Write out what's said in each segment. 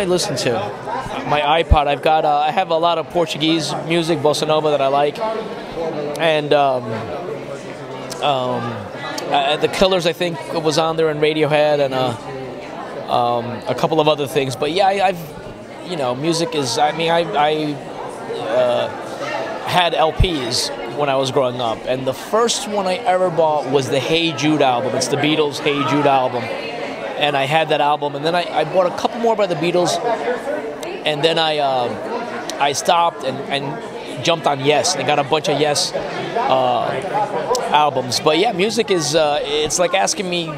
I listen to? My iPod. I've got. Uh, I have a lot of Portuguese music, bossa nova that I like, and um, um, uh, the Killers. I think was on there, and Radiohead, and uh, um, a couple of other things. But yeah, I, I've, you know, music is. I mean, I, I uh, had LPs when I was growing up, and the first one I ever bought was the Hey Jude album. It's the Beatles' Hey Jude album, and I had that album, and then I, I bought a couple more by the Beatles, and then I uh, I stopped and, and jumped on Yes, and got a bunch of Yes uh, albums. But yeah, music is uh, it's like asking me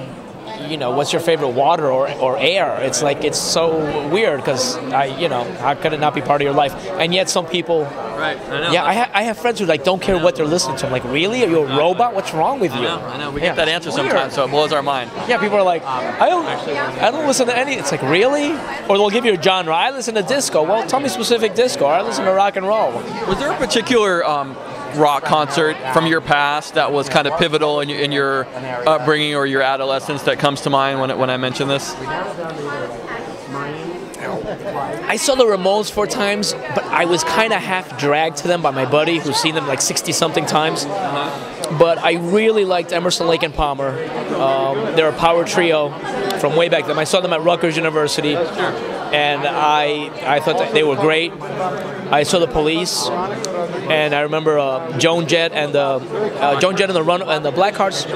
you know, what's your favorite water or, or air? It's like it's so weird because I, you know, how could it not be part of your life? And yet some people, right? I know. Yeah, I, ha- I have friends who like don't care what they're listening to. I'm like, really? Are you a robot? What's wrong with you? I know. I know. We Yeah, get that answer sometimes, so it blows our mind. Yeah, people are like, I don't, I don't listen to any. It's like, really? Or they'll give you a genre. I listen to disco. Well, tell me specific disco. I listen to rock and roll. Was there a particular um, rock concert from your past that was kind of pivotal in, your- in your upbringing or your adolescence that comes to mind when, when I mention this? I saw the Ramones four times, but I was kind of half dragged to them by my buddy who's seen them like 60 something times. But I really liked Emerson, Lake and Palmer. Um, they're a power trio from way back then. I saw them at Rutgers University, and I I thought that they were great. I saw the Police, and I remember uh, Joan Jett and the uh, Joan Jett and the Run and the Blackhearts.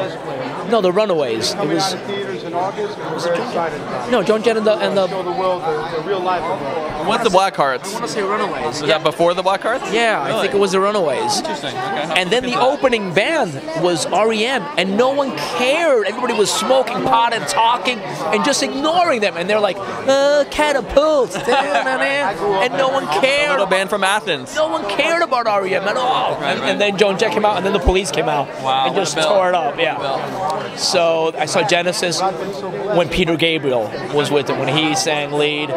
No, the Runaways. It was theaters in August. Was it excited? no Joan Jett and the and the. Show the world the, the real life of it. What's the Blackhearts? I want to say Runaways. Was that before the Blackhearts? Yeah, I think it was the Runaways. Interesting. Okay, I'll have to And then the that. opening band was REM, and no one cared. Everybody was smoking pot and talking and just ignoring them. And they're like, uh, catapults, and no one cared. Little band from Athens. No one cared about REM at all. And, and then Joan Jett came out, and then the police came out Wow, and just tore it up. Yeah. So I saw Genesis when Peter Gabriel was with them when he sang lead.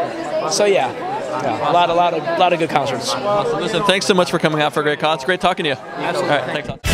So yeah, yeah a lot, a lot of, lot of good concerts. Listen, thanks so much for coming out for a great concert. Great talking to you. Absolutely. All right, thanks.